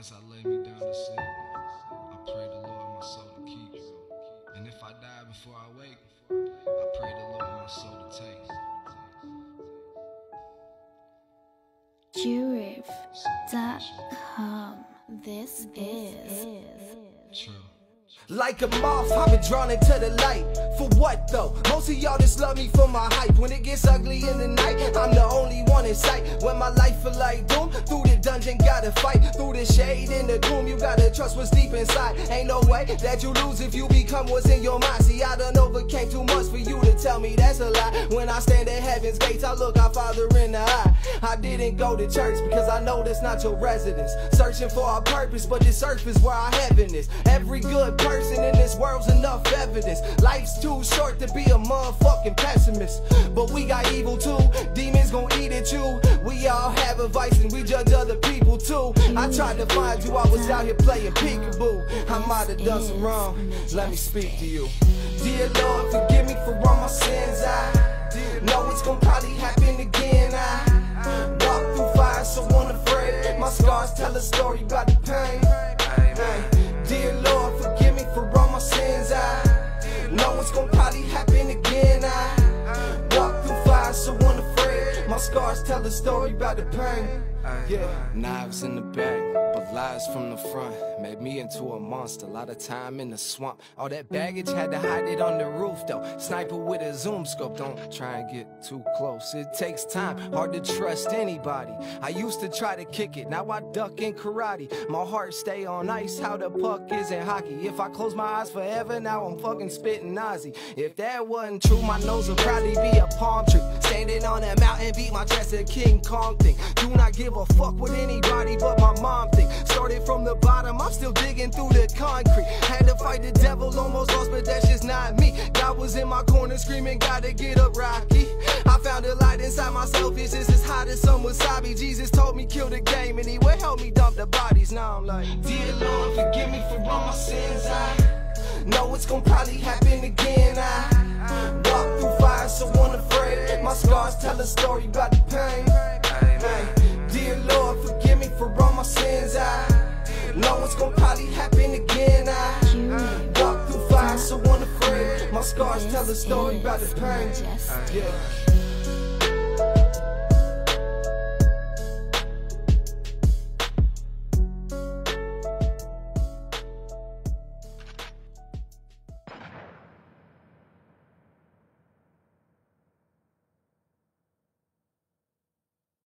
lay me down to sleep, I pray the Lord my soul to keep. And if I die before I wake, I pray the Lord my soul to take. Jurif.com. This is True. Like a moth, I've been drawn into the light. For what though? Most of y'all just love me for my hype. When it gets ugly in the night, I'm the only one in sight. When my life feel like doom, through the dungeon gotta fight. Through the shade and the gloom, you gotta trust what's deep inside. Ain't no way that you lose if you become what's in your mind. See, I done overcame too much for you to tell me that's a lie. When I stand at heaven's gates, I look our Father in the eye. I didn't go to church because I know that's not your residence. Searching for a purpose, but this earth is where our heaven is. Every good person in this world's enough evidence. Life's too short to be a motherfucking pessimist. But we got evil too. Demons gon' eat at you. We all have a and we judge other people too. I tried to find you, I was out here playing peekaboo. I might have done some wrong. Let me speak to you. Dear Lord, forgive me for all my sins. I know it's gonna probably happen again. I walk through fire, so unafraid. My scars tell a story about the pain. Dear Lord, scars tell a story about the pain. Yeah. Knives in the back, but lies from the front made me into a monster. A lot of time in the swamp. All that baggage had to hide it on the roof though. Sniper with a zoom scope, don't try and get too close. It takes time, hard to trust anybody. I used to try to kick it, now I duck in karate. My heart stay on ice, how the puck is in hockey. If I close my eyes forever, now I'm fucking spitting Nazi. If that wasn't true, my nose would probably be a palm tree. Standing on that mountain, beat my chest a King Kong thing. Do not give a fuck what anybody but my mom think. Started from the bottom, I'm still digging through the concrete. Had to fight the devil, almost lost, but that's just not me. God was in my corner screaming, gotta get up, Rocky. I found a light inside myself, it's just as hot as some wasabi. Jesus told me kill the game, and he would help me dump the bodies. Now I'm like, Dear Lord, forgive me for all my sins. I know it's gonna probably happen again. My scars tell a story about the pain. Hey, Dear Lord, forgive me for all my sins. I know it's gon' probably happen again. I walk through fire, so unafraid. My scars tell a story about the pain. Yeah.